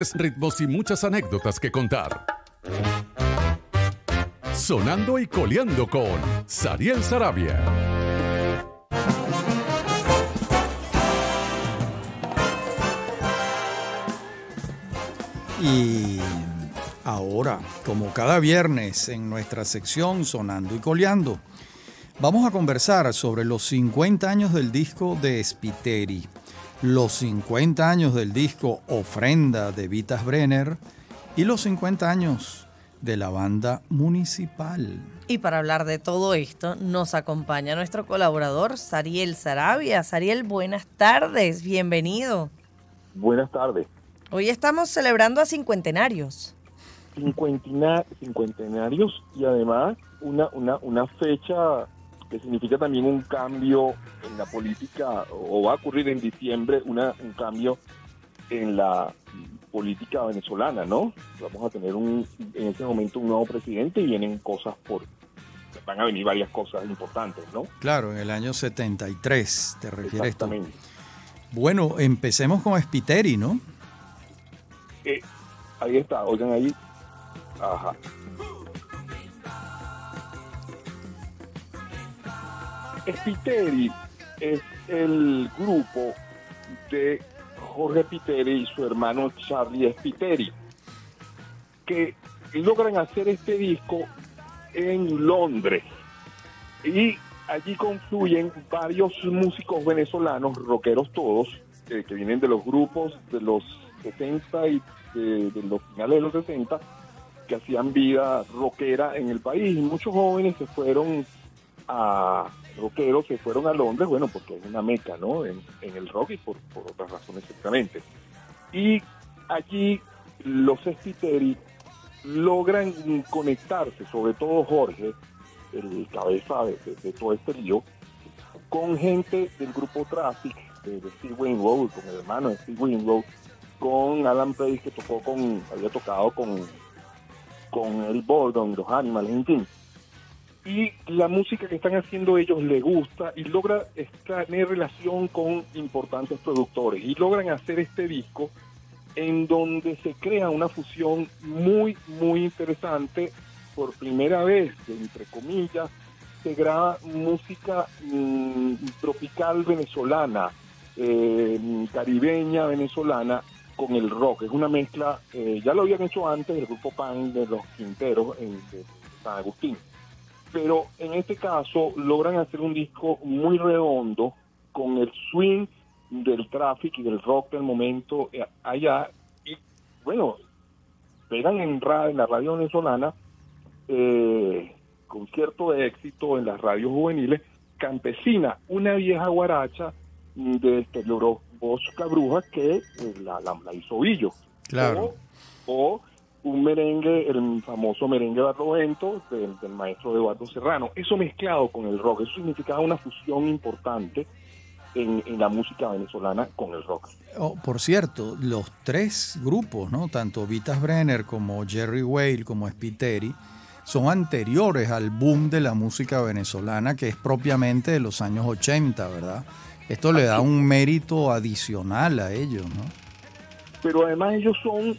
ritmos y muchas anécdotas que contar. Sonando y coleando con Sariel Sarabia. Y ahora, como cada viernes en nuestra sección Sonando y Coleando, vamos a conversar sobre los 50 años del disco de Spiteri los 50 años del disco Ofrenda de Vitas Brenner y los 50 años de la banda municipal. Y para hablar de todo esto nos acompaña nuestro colaborador Sariel Sarabia. Sariel, buenas tardes, bienvenido. Buenas tardes. Hoy estamos celebrando a cincuentenarios. cincuentenarios y además una, una, una fecha que significa también un cambio en la política, o va a ocurrir en diciembre una, un cambio en la política venezolana, ¿no? Vamos a tener un, en ese momento un nuevo presidente y vienen cosas por, van a venir varias cosas importantes, ¿no? Claro, en el año 73, te refieres tú. Bueno, empecemos con Spiteri, ¿no? Eh, ahí está, oigan ahí. Ajá. Spiteri es el grupo de Jorge Spiteri y su hermano Charlie Spiteri, que logran hacer este disco en Londres. Y allí confluyen varios músicos venezolanos, rockeros todos, que vienen de los grupos de los 70 y de, de, los finales de los 60, que hacían vida rockera en el país. Y muchos jóvenes se fueron a rockeros que fueron a Londres, bueno, porque es una meca, ¿no? En, el rock y por, otras razones exactamente. Y allí los Spiteri logran conectarse, sobre todo Jorge, el cabeza de, todo este lío, con gente del grupo Traffic, de, Steve Winwood, con el hermano de Steve Winwood, con Alan Pace, que tocó con, había tocado con, con el Bordon, los Animals, en fin y la música que están haciendo ellos le gusta y logra tener relación con importantes productores y logran hacer este disco en donde se crea una fusión muy, muy interesante. Por primera vez, entre comillas, se graba música mm, tropical venezolana, eh, caribeña venezolana, con el rock. Es una mezcla, eh, ya lo habían hecho antes el grupo Pan de los Quinteros en San Agustín pero en este caso logran hacer un disco muy redondo con el swing del tráfico y del rock del momento eh, allá y bueno pegan en, en la radio venezolana eh, con cierto éxito en las radios juveniles Campesina, una vieja guaracha de exterior Bosca Bruja que eh, la, la, hizo Villo. Claro. o un merengue, el famoso merengue Barlovento del, del maestro Eduardo Serrano. Eso mezclado con el rock, eso significaba una fusión importante en, la música venezolana con el rock. Oh, por cierto, los tres grupos, ¿no? tanto Vitas Brenner como Jerry Whale como Spiteri, son anteriores al boom de la música venezolana que es propiamente de los años 80, ¿verdad? Esto le da un mérito adicional a ellos, ¿no? Pero además ellos son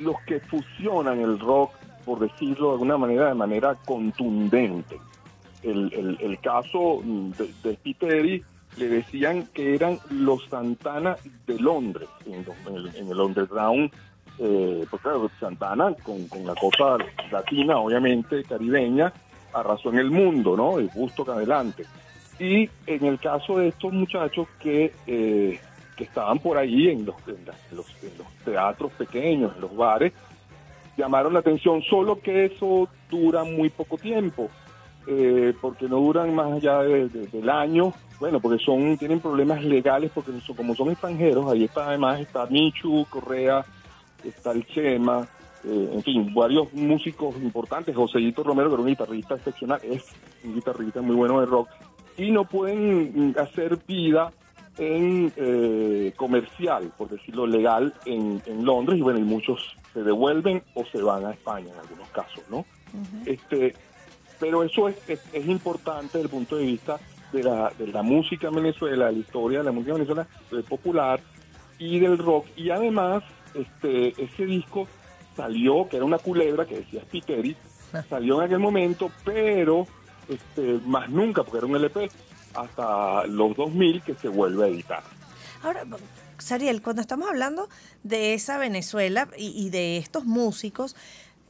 los que fusionan el rock, por decirlo de alguna manera, de manera contundente. El, el, caso de, de le decían que eran los Santana de Londres, en, en, el, underground, eh, pues claro, Santana con, con, la cosa latina, obviamente caribeña, arrasó en el mundo, ¿no? El gusto que adelante. Y en el caso de estos muchachos que eh, que estaban por ahí en los, en, los, teatros pequeños, en los bares, llamaron la atención, solo que eso dura muy poco tiempo, eh, porque no duran más allá del año, bueno, porque son tienen problemas legales, porque como son extranjeros, ahí está además está Michu, Correa, está el Chema, eh, en fin, varios músicos importantes, Joséito Romero, que era un guitarrista excepcional, es un guitarrista muy bueno de rock, y no pueden hacer vida en eh, comercial, por decirlo legal, en, en, Londres y bueno, y muchos se devuelven o se van a España en algunos casos, ¿no? este, pero eso es, es, importante desde el punto de vista de la, de la música en Venezuela, de la historia de la música venezolana popular y del rock. Y además este, ese disco salió, que era una culebra que decía Spiteri, salió en aquel momento, pero este, más nunca, porque era un LP, hasta los 2000 que se vuelve a editar. Ahora, Sariel, cuando estamos hablando de esa Venezuela y, de estos músicos,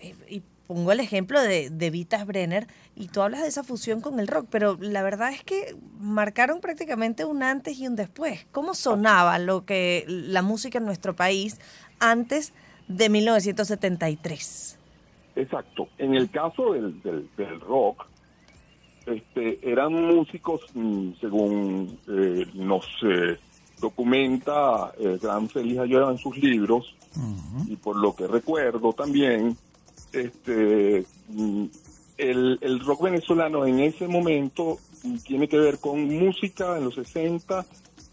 eh, y pongo el ejemplo de, de Vitas Brenner, y tú hablas de esa fusión con el rock, pero la verdad es que marcaron prácticamente un antes y un después. ¿Cómo sonaba lo que la música en nuestro país antes de 1973? Exacto. En el caso del, del, rock, este, eran músicos, mm, según eh, nos documenta el gran Feliz Ayuda en sus libros, y por lo que recuerdo también, este mm, el, el, rock venezolano en ese momento tiene que ver con música en los 60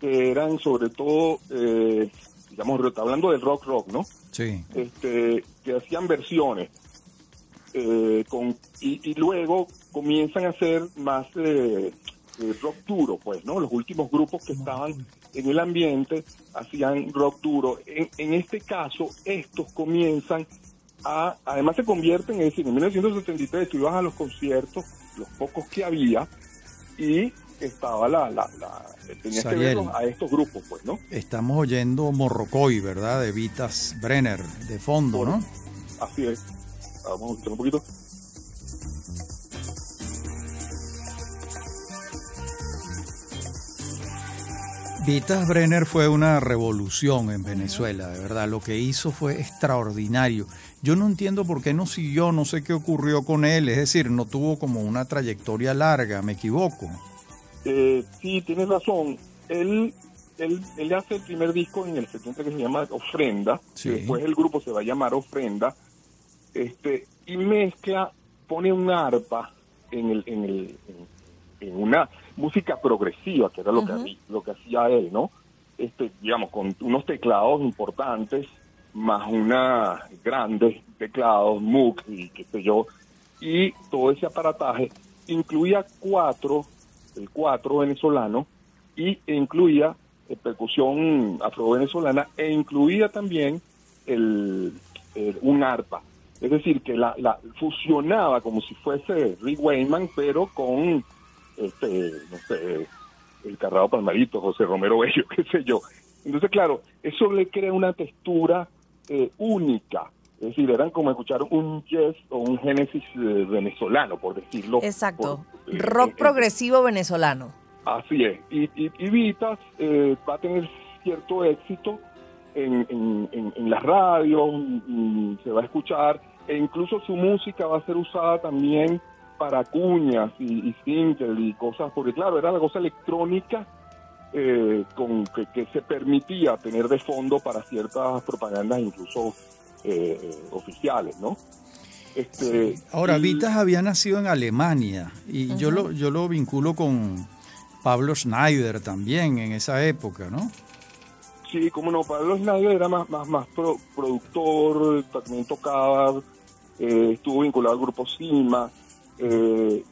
que eran sobre todo, eh, digamos, hablando del rock rock, ¿no? Sí. Este, que hacían versiones. Eh, con, y, luego comienzan a hacer más eh, rock duro, pues, ¿no? Los últimos grupos que estaban en el ambiente hacían rock duro. En, en este caso, estos comienzan además se convierte en, decir, en 1973 tú ibas a los conciertos, los pocos que había, y estaba la, la, la tenías que ver a estos grupos, pues, ¿no? Estamos oyendo Morrocoy, ¿verdad? De Vitas Brenner, de fondo, ¿no? Así es. Vamos a escuchar un poquito. Vitas Brenner fue una revolución en Venezuela, de verdad. Lo que hizo fue extraordinario. Yo no entiendo por qué no siguió, no sé qué ocurrió con él, es decir, no tuvo como una trayectoria larga, me equivoco. Eh, sí, tienes razón. Él, él, él hace el primer disco en el 70 que se llama Ofrenda, después el grupo se va a llamar Ofrenda, este, y mezcla, pone un arpa en, el, en, el, en, una música progresiva, que era lo, que, lo que hacía él, ¿no? Este, digamos, con unos teclados importantes, más una grandes teclados, MOOC y qué sé yo, y todo ese aparataje incluía cuatro, el cuatro venezolano, y incluía percusión afro-venezolana e incluía también el, un arpa. Es decir, que la, la fusionaba como si fuese Rick Wayman, pero con, este, no sé, el Carrado Palmarito, José Romero Bello, qué sé yo. Entonces, claro, eso le crea una textura eh, única. Es decir, eran como escuchar un jazz o un génesis eh, venezolano, por decirlo. Exacto. Eh, Rock progresivo venezolano. Así es. Y, y, Vitas va a tener cierto éxito en, en, en, la radio, mm, se va a escuchar, e incluso su música va a ser usada también para cuñas y, y y cosas, porque claro, era la cosa electrónica eh, con que, se permitía tener de fondo para ciertas propagandas incluso eh, eh, oficiales, ¿no? Este, Ahora, Vitas había nacido en Alemania y yo, lo, yo lo vinculo con Pablo Schneider también en esa época, ¿no? Sí, como no, Pablo Schneider era más, más, más productor, también tocaba, estuvo vinculado al grupo Cima, eh,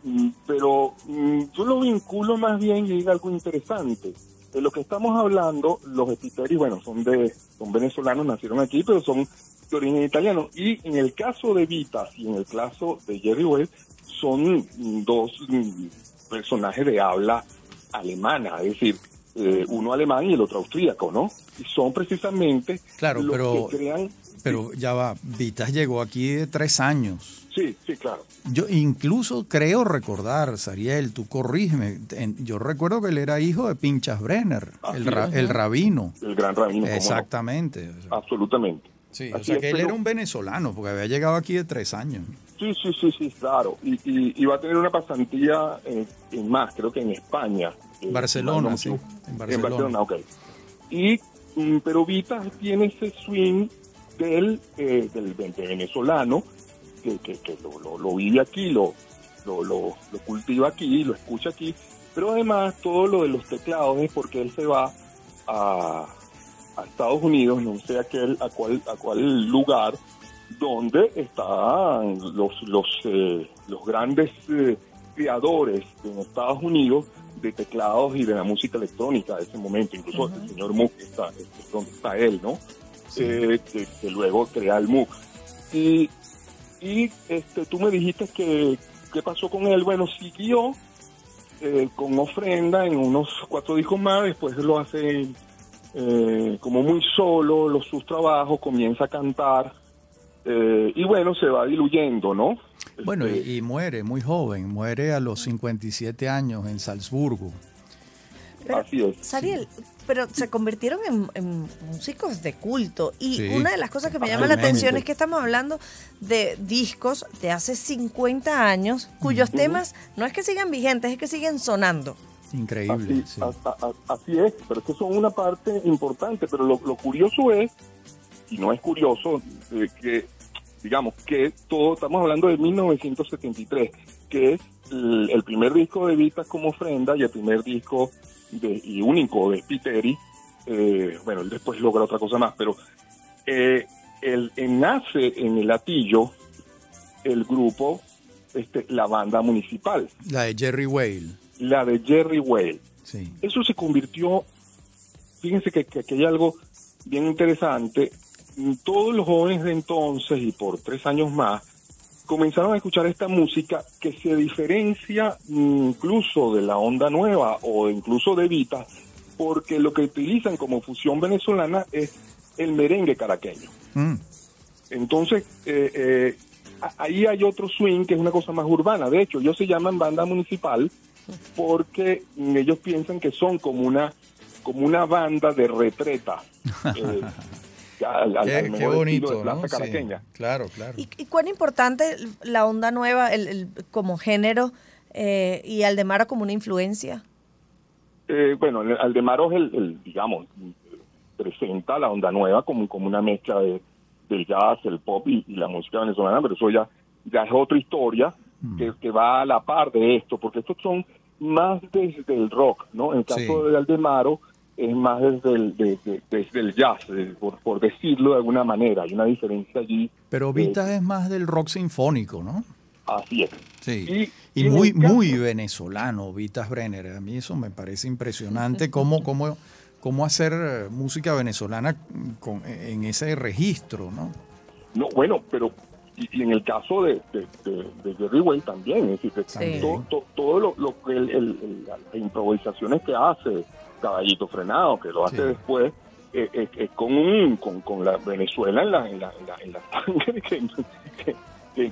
pero mm, yo lo vinculo más bien y digo algo interesante. De lo que estamos hablando, los epiteris, bueno, son de son venezolanos, nacieron aquí, pero son de origen italiano. Y en el caso de Vitas y en el caso de Jerry Well, son dos mm, personajes de habla alemana, es decir, eh, uno alemán y el otro austríaco, ¿no? Y son precisamente claro, los que crean... Pero ya va, Vitas llegó aquí de tres años. Sí, sí, claro. Yo incluso creo recordar, Sariel, tú corrígeme, yo recuerdo que él era hijo de Pinchas Brenner, el, el, rabino. El gran rabino. Exactamente. Absolutamente. Sí, o sea que él era un venezolano, porque había llegado aquí de tres años. Sí, sí, sí, sí, claro. Y, y, va a tener una pasantía en, más, creo que en España. Barcelona, sí. En Barcelona. En Barcelona, ok. Y, mm, pero Vita tiene ese swing del, eh, del, del venezolano, que, que, lo, vive aquí, lo, lo, lo, cultiva aquí, lo escucha aquí, pero además todo lo de los teclados es porque él se va a, a Estados Unidos, no sé a, qué, a, cuál, a cuál lugar, donde están los, los, eh, los grandes eh, creadores en Estados Unidos de teclados y de la música electrónica de ese momento, incluso el señor Mook está, donde está él, ¿no? eh, que, que luego crea el MUC. Y, y este, tú me dijiste que qué pasó con él. Bueno, siguió eh, con ofrenda en unos cuatro discos más, después lo hace eh, como muy solo, los sus trabajos, comienza a cantar eh, y bueno, se va diluyendo, ¿no? Bueno, Este, y, y muere muy joven, muere a los 57 años en Salzburgo. Pero, Así es. Sariel, pero se convirtieron en, en músicos de culto. Y Sí, una de las cosas que me llama la atención es que estamos hablando de discos de hace 50 años, cuyos temas no es que sigan vigentes, es que siguen sonando. Increíble. Así, sí. a- a- a- así es, pero es que son una parte importante. Pero lo, lo curioso es, y no es curioso, eh, que, digamos, que todo, estamos hablando de 1973, que es el, el primer disco de Vitas como ofrenda y el primer disco de, y único de Spiteri. Eh, bueno, él después logra otra cosa más, pero eh, el, el nace en el latillo el grupo, este, la banda municipal, La de Jerry Whale. La de Jerry Whale. Sí. Eso se convirtió, fíjense que, que aquí hay algo bien interesante, todos los jóvenes de entonces y por tres años más comenzaron a escuchar esta música que se diferencia incluso de la onda nueva o incluso de Vita, porque lo que utilizan como fusión venezolana es el merengue caraqueño. Mm, Entonces, eh, eh, ahí hay otro swing que es una cosa más urbana. De hecho, ellos se llaman banda municipal porque mm, ellos piensan que son como una como una banda de retreta. eh, al, al- Qué, al qué bonito, ¿no? Sí, claro, claro. ¿Y, y cuán importante la onda nueva el, el- como género eh, y Aldemaro como una influencia? Eh, bueno, el- Aldemaro es el, el, digamos, presenta la onda nueva como, como una mezcla de, del jazz, el pop y, y la música venezolana, pero eso ya, ya es otra historia que, que va a la par de esto, porque estos son más desde el rock, ¿no? En el caso Sí. de Aldemaro es más desde el, de- de- desde el jazz, eh, por, por decirlo de alguna manera. Hay una diferencia allí. Pero Vita es más del rock sinfónico, ¿no? Así es. Sí. Y- Y, muy, muy venezolano, Vitas Brenner. A mí eso me parece impresionante cómo, cómo, cómo hacer eh, música venezolana con, en ese registro, ¿no? No, bueno, pero y, y en el caso de, de, de- de Jerry Wayne también, es decir, que Sí. to- to- todo lo, lo que el- las improvisaciones que hace Caballito Frenado, que lo hace Sí. después, eh, eh, eh, con, un, con, con la Venezuela en la, en la, en la, en la sangre, que, que,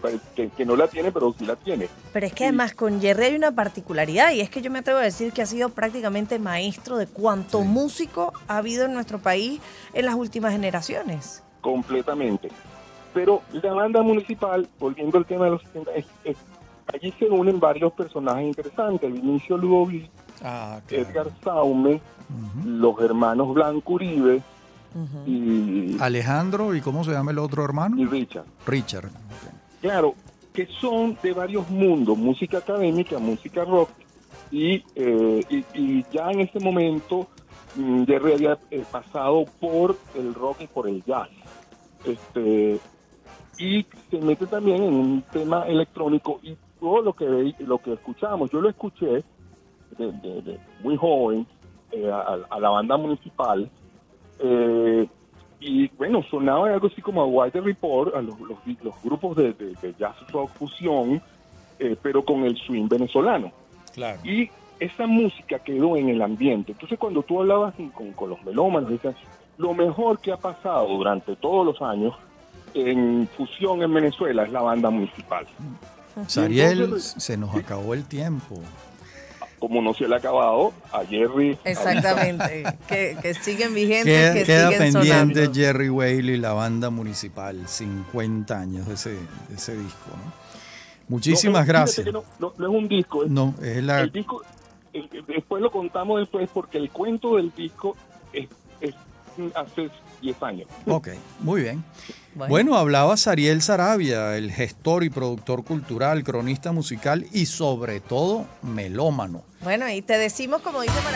que- que- que no la tiene, pero sí la tiene. Pero es que además con Jerry hay una particularidad y es que yo me atrevo a decir que ha sido prácticamente maestro de cuánto Sí. músico ha habido en nuestro país en las últimas generaciones. completamente. Pero la banda municipal, volviendo al tema de los 70, es- es- allí se unen varios personajes interesantes. Vinicio Ludovic, Ah, Edgar Saume, los hermanos Blanco Uribe y, Alejandro, ¿y cómo se llama el otro y hermano? Richard. Richard. ok. Claro, que son de varios mundos, música académica, música rock, y, eh, y, y ya en ese momento mm, Jerry había eh, pasado por el rock y por el jazz. Este, y se mete también en un tema electrónico y todo lo que lo que escuchamos, yo lo escuché de, de- de muy joven eh, a, a la banda municipal eh, y bueno, sonaba algo así como a White Report, a los, los, los grupos de, de- de jazz rock fusión, eh, pero con el swing venezolano. Claro. Y esa música quedó en el ambiente. Entonces, cuando tú hablabas con, con los melómanos, decías, lo mejor que ha pasado durante todos los años en fusión en Venezuela es la banda municipal. Sariel, se nos acabó el tiempo. Como no se le ha acabado, a Jerry. Exactamente, que, que siguen vigentes, Queda, que queda siguen pendiente sonando. Jerry Whale y la banda municipal, 50 años de ese, de ese disco. ¿no? Muchísimas No, gracias. No, no- no es un disco, es No, es la... El disco, el- después lo contamos después porque el cuento del disco es, hace 10 años. Ok, muy bien. Bueno. Bueno, hablaba Sariel Sarabia, el gestor y productor cultural, cronista musical y sobre todo melómano. Bueno, y te decimos, como dice para